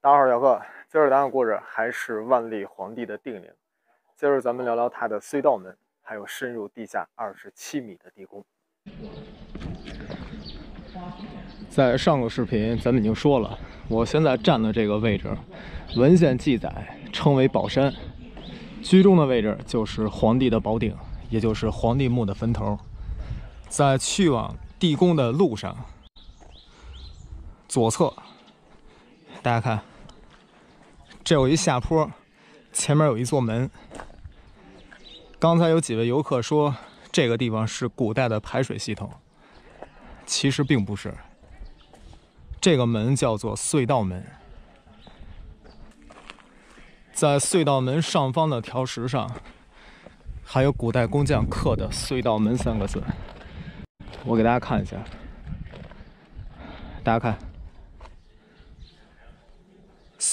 大家好，小贺。今儿咱的故事还是万历皇帝的定陵。今儿咱们聊聊他的隧道门，还有深入地下二十七米的地宫。在上个视频咱们已经说了，我现在站的这个位置，文献记载称为宝山，居中的位置就是皇帝的宝鼎，也就是皇帝墓的坟头。在去往地宫的路上，左侧，大家看，这有一下坡，前面有一座门。刚才有几位游客说，这个地方是古代的排水系统，其实并不是。这个门叫做隧道门，在隧道门上方的条石上，还有古代工匠刻的“隧道门”三个字。我给大家看一下，大家看，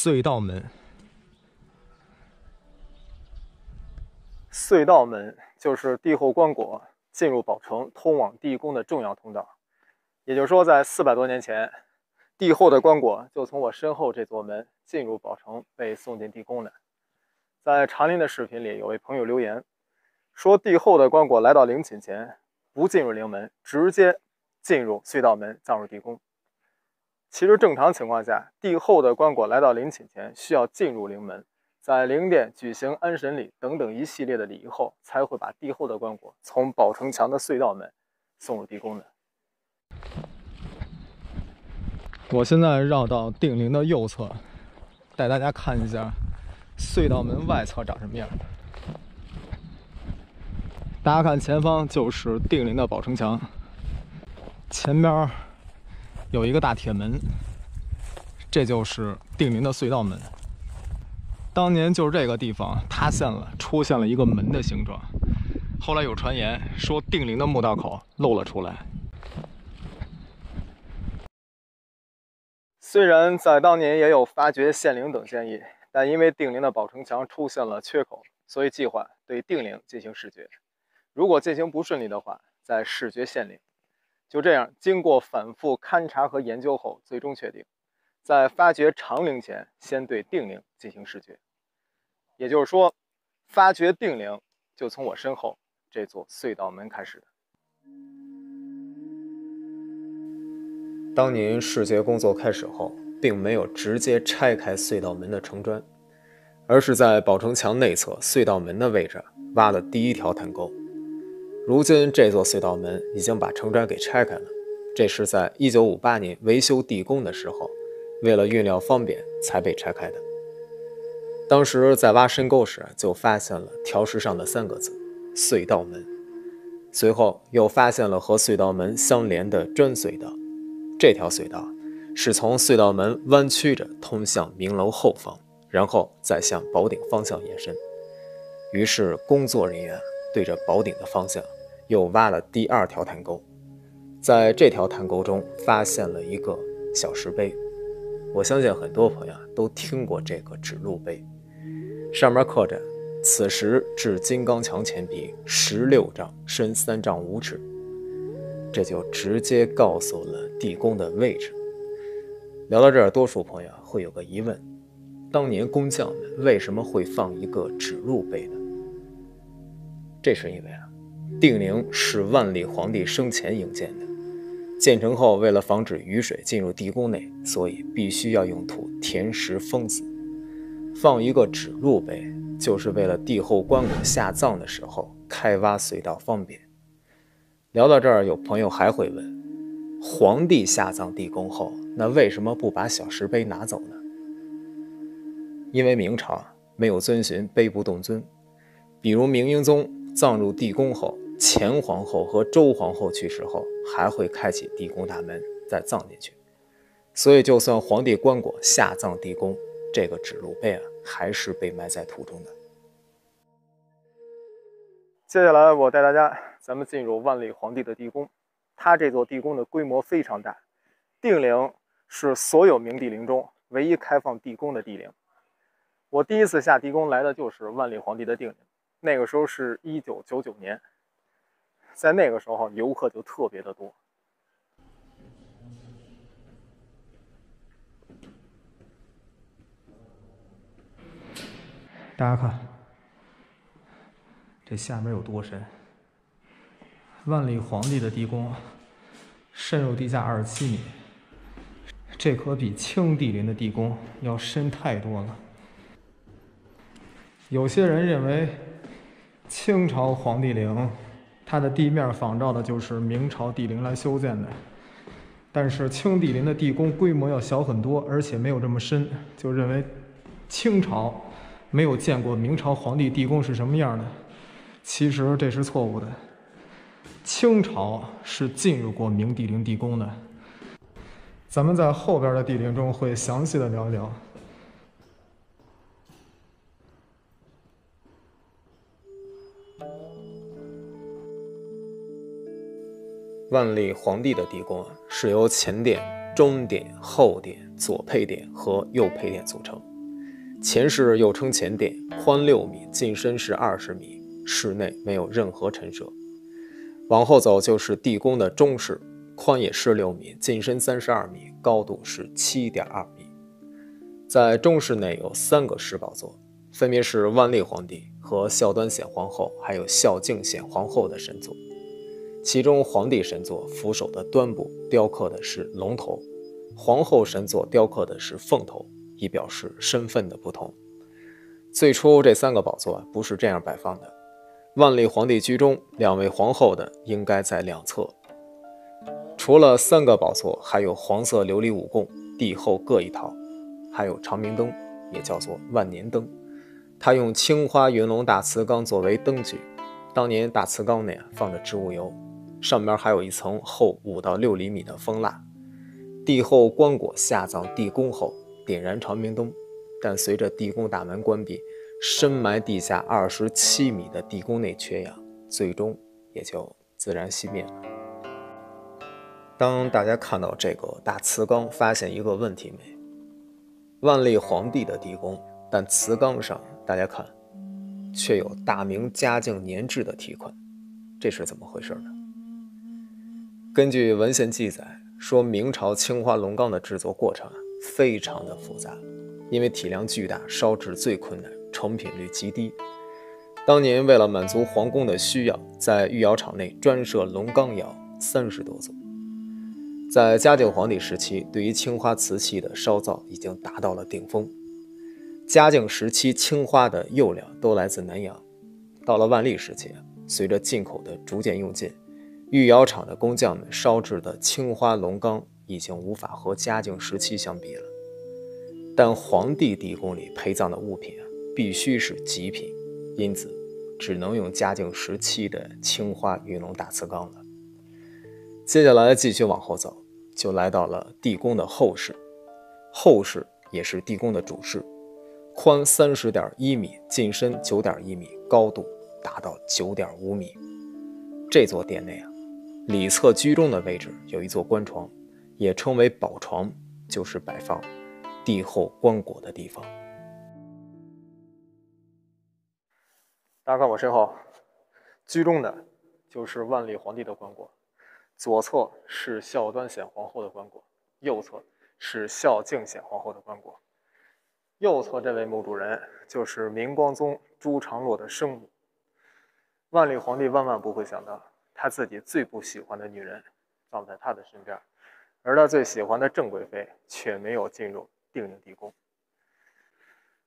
隧道门。隧道门就是帝后棺椁进入宝城、通往地宫的重要通道。也就是说，在四百多年前。帝后的棺椁就从我身后这座门进入宝城，被送进地宫的。在长林的视频里，有位朋友留言说，帝后的棺椁来到陵寝前不进入陵门，直接进入隧道门葬入地宫。其实正常情况下，帝后的棺椁来到陵寝前需要进入陵门，在陵殿举行安神礼等等一系列的礼仪后，才会把帝后的棺椁从宝城墙的隧道门送入地宫的。我现在绕到定陵的右侧，带大家看一下隧道门外侧长什么样。大家看前方就是定陵的宝城墙，前边有一个大铁门，这就是定陵的隧道门。当年就是这个地方塌陷了，出现了一个门的形状。后来有传言说定陵的墓道口露了出来。虽然在当年也有发掘献陵等建议，但因为定陵的宝城墙出现了缺口，所以计划对定陵进行视觉。如果进行不顺利的话，再视觉献陵。就这样，经过反复勘察和研究后，最终确定，在发掘长陵前，先对定陵进行视觉。也就是说，发掘定陵就从我身后这座隧道门开始。当年视觉工作开始后，并没有直接拆开隧道门的城砖，而是在宝城墙内侧隧道门的位置挖了第一条探沟。如今这座隧道门已经把城砖给拆开了，这是在1958年维修地宫的时候，为了运料方便才被拆开的。当时在挖深沟时就发现了条石上的三个字“隧道门”，随后又发现了和隧道门相连的砖隧道。这条隧道是从隧道门弯曲着通向明楼后方，然后再向宝顶方向延伸。于是，工作人员对着宝顶的方向又挖了第二条探沟，在这条探沟中发现了一个小石碑。我相信很多朋友都听过这个指路碑，上面刻着“此时至金刚墙前壁十六丈，深三丈五尺”。这就直接告诉了地宫的位置。聊到这儿，多数朋友会有个疑问：当年工匠们为什么会放一个指路碑呢？这是因为啊，定陵是万历皇帝生前营建的，建成后为了防止雨水进入地宫内，所以必须要用土填实封死。放一个指路碑，就是为了帝后棺椁下葬的时候开挖隧道方便。聊到这儿，有朋友还会问：皇帝下葬地宫后，那为什么不把小石碑拿走呢？因为明朝没有遵循碑不动尊，比如明英宗葬入地宫后，前皇后和周皇后去世后，还会开启地宫大门再葬进去，所以就算皇帝棺椁下葬地宫，这个指路碑啊，还是被埋在土中的。接下来，我带大家，咱们进入万历皇帝的地宫。他这座地宫的规模非常大，定陵是所有明帝陵中唯一开放地宫的帝陵。我第一次下地宫来的就是万历皇帝的定陵，那个时候是一九九九年，在那个时候游客就特别的多。大家看，这下面有多深？万历皇帝的地宫深入地下二十七米，这可比清帝陵的地宫要深太多了。有些人认为，清朝皇帝陵它的地面仿照的就是明朝帝陵来修建的，但是清帝陵的地宫规模要小很多，而且没有这么深，就认为清朝没有见过明朝皇帝地宫是什么样的。其实这是错误的。清朝是进入过明帝陵地宫的，咱们在后边的帝陵中会详细的聊一聊。万历皇帝的地宫是由前殿、中殿、后殿、左配殿和右配殿组成。前室又称前殿，宽六米，进深是二十米，室内没有任何陈设。往后走就是地宫的中室，宽也是六米，进深三十二米，高度是七点二米。在中室内有三个石宝座，分别是万历皇帝和孝端显皇后，还有孝敬显皇后的神座。其中皇帝神座扶手的端部雕刻的是龙头，皇后神座雕刻的是凤头，以表示身份的不同。最初这三个宝座不是这样摆放的。万历皇帝居中，两位皇后的应该在两侧。除了三个宝座，还有黄色琉璃五供，帝后各一套，还有长明灯，也叫做万年灯。它用青花云龙大瓷缸作为灯具，当年大瓷缸内放着植物油，上面还有一层厚五到六厘米的蜂蜡。帝后棺椁下葬地宫后，点燃长明灯，但随着地宫大门关闭。深埋地下二十七米的地宫内缺氧，最终也就自然熄灭了。当大家看到这个大瓷缸，发现一个问题没？万历皇帝的地宫，但瓷缸上大家看，却有大明嘉靖年制的题款，这是怎么回事呢？根据文献记载，说明朝青花龙缸的制作过程啊非常的复杂，因为体量巨大，烧制最困难。成品率极低。当年为了满足皇宫的需要，在御窑厂内专设龙缸窑三十多座。在嘉靖皇帝时期，对于青花瓷器的烧造已经达到了顶峰。嘉靖时期青花的釉料都来自南洋，到了万历时期，随着进口的逐渐用尽，御窑厂的工匠们烧制的青花龙缸已经无法和嘉靖时期相比了。但皇帝地宫里陪葬的物品啊。必须是极品，因此只能用嘉靖时期的青花云龙大瓷缸了。接下来继续往后走，就来到了地宫的后室。后室也是地宫的主室，宽三十点一米，进深九点一米，高度达到九点五米。这座殿内啊，里侧居中的位置有一座棺床，也称为宝床，就是摆放帝后棺椁的地方。大家看我身后，居中的就是万历皇帝的棺椁，左侧是孝端显皇后的棺椁，右侧是孝敬显皇后的棺椁。右侧这位墓主人就是明光宗朱常洛的生母。万历皇帝万万不会想到，他自己最不喜欢的女人葬在他的身边，而他最喜欢的郑贵妃却没有进入定陵地宫。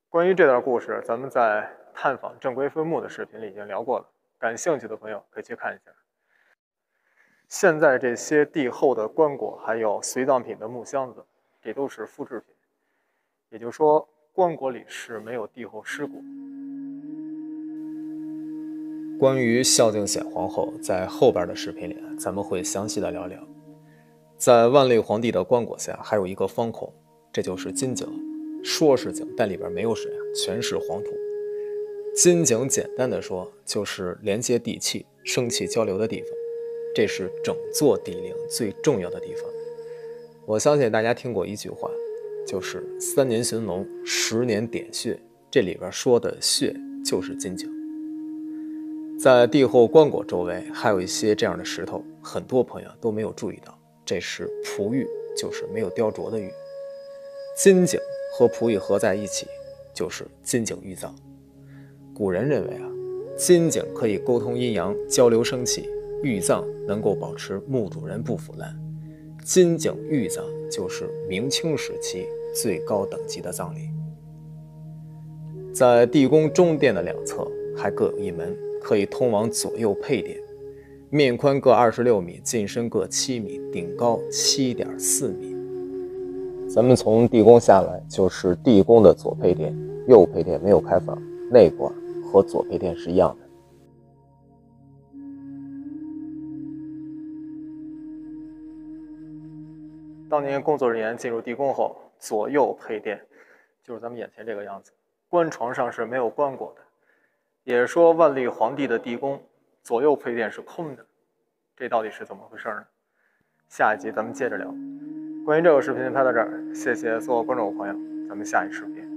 关于这段故事，咱们在探访郑贵妃墓的视频里已经聊过了，感兴趣的朋友可以去看一下。现在这些帝后的棺椁还有随葬品的木箱子，这都是复制品，也就是说，棺椁里是没有帝后尸骨。关于孝敬显皇后，在后边的视频里，咱们会详细的聊聊。在万历皇帝的棺椁下还有一个方孔，这就是金井。说是井，但里边没有水啊，全是黄土。金井简单的说，就是连接地气、生气交流的地方。这是整座地陵最重要的地方。我相信大家听过一句话，就是“三年寻龙，十年点穴”。这里边说的穴就是金井。在帝后棺椁周围还有一些这样的石头，很多朋友都没有注意到，这是璞玉，就是没有雕琢的玉。金井。和璞玉合在一起，就是金井玉葬。古人认为啊，金井可以沟通阴阳、交流生气，玉葬能够保持墓主人不腐烂。金井玉葬就是明清时期最高等级的葬礼。在地宫中殿的两侧还各有一门，可以通往左右配殿，面宽各二十六米，进深各七米，顶高七点四米。咱们从地宫下来，就是地宫的左配殿，右配殿没有开放，内部啊和左配殿是一样的。当年工作人员进入地宫后，左右配殿就是咱们眼前这个样子。棺床上是没有棺椁的，也说万历皇帝的地宫左右配殿是空的，这到底是怎么回事呢？下一集咱们接着聊。关于这个视频就拍到这儿，谢谢所有观众朋友，咱们下一视频。